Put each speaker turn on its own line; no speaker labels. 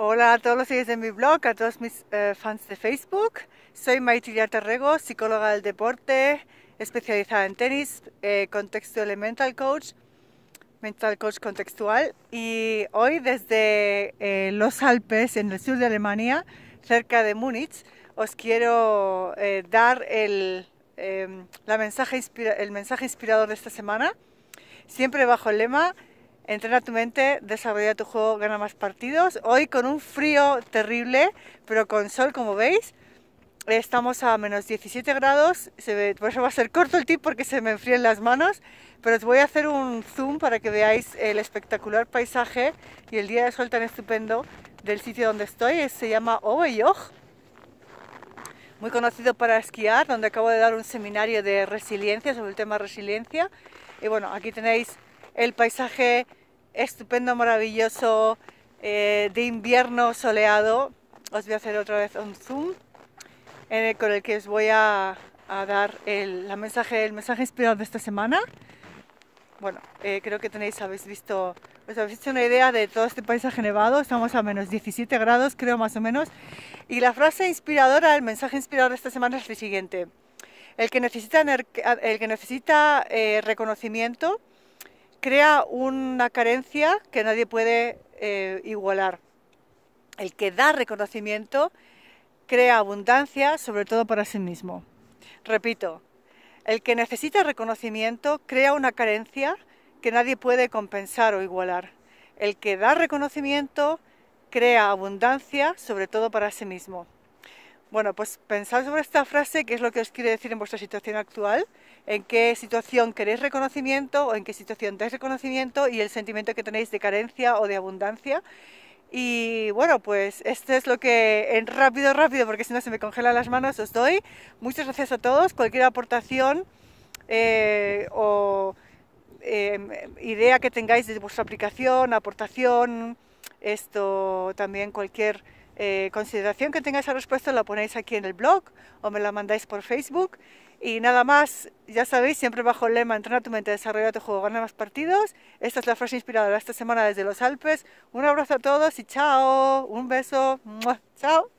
Hola a todos los seguidores de mi blog, a todos mis eh, fans de Facebook. Soy Maitiria Terrego, psicóloga del deporte, especializada en tenis, eh, contexto elemental coach, mental coach contextual. Y hoy desde eh, los Alpes, en el sur de Alemania, cerca de Múnich, os quiero eh, dar el, em, la mensaje el mensaje inspirador de esta semana, siempre bajo el lema Entrena tu mente, desarrolla tu juego, gana más partidos. Hoy con un frío terrible, pero con sol como veis. Estamos a menos 17 grados, se por eso va a ser corto el tip porque se me enfrían las manos, pero os voy a hacer un zoom para que veáis el espectacular paisaje y el día de sol tan estupendo del sitio donde estoy. Se llama Ovejoch, muy conocido para esquiar, donde acabo de dar un seminario de resiliencia sobre el tema resiliencia. Y bueno, aquí tenéis el paisaje estupendo, maravilloso, eh, de invierno soleado. Os voy a hacer otra vez un zoom con el que os voy a, dar el, mensaje, el mensaje inspirado de esta semana. Bueno, eh, creo que tenéis, habéis visto, os habéis hecho una idea de todo este paisaje nevado. Estamos a menos 17 grados, creo más o menos. Y la frase inspiradora, el mensaje inspirador de esta semana es el siguiente. El que necesita, el que necesita eh, reconocimiento crea una carencia que nadie puede eh, igualar. El que da reconocimiento crea abundancia, sobre todo para sí mismo. Repito, el que necesita reconocimiento crea una carencia que nadie puede compensar o igualar. El que da reconocimiento crea abundancia, sobre todo para sí mismo. Bueno, pues pensad sobre esta frase, qué es lo que os quiere decir en vuestra situación actual, en qué situación queréis reconocimiento o en qué situación dais reconocimiento y el sentimiento que tenéis de carencia o de abundancia. Y bueno, pues esto es lo que en rápido, rápido, porque si no se me congelan las manos, os doy. Muchas gracias a todos. Cualquier aportación eh, o em, idea que tengáis de vuestra aplicación, aportación, esto también cualquier eh, consideración que tengáis al respecto la ponéis aquí en el blog o me la mandáis por Facebook. Y nada más, ya sabéis, siempre bajo el lema Entrena tu mente, desarrolla tu juego, gana más partidos. Esta es la frase inspirada de esta semana desde los Alpes. Un abrazo a todos y chao. Un beso. Chao.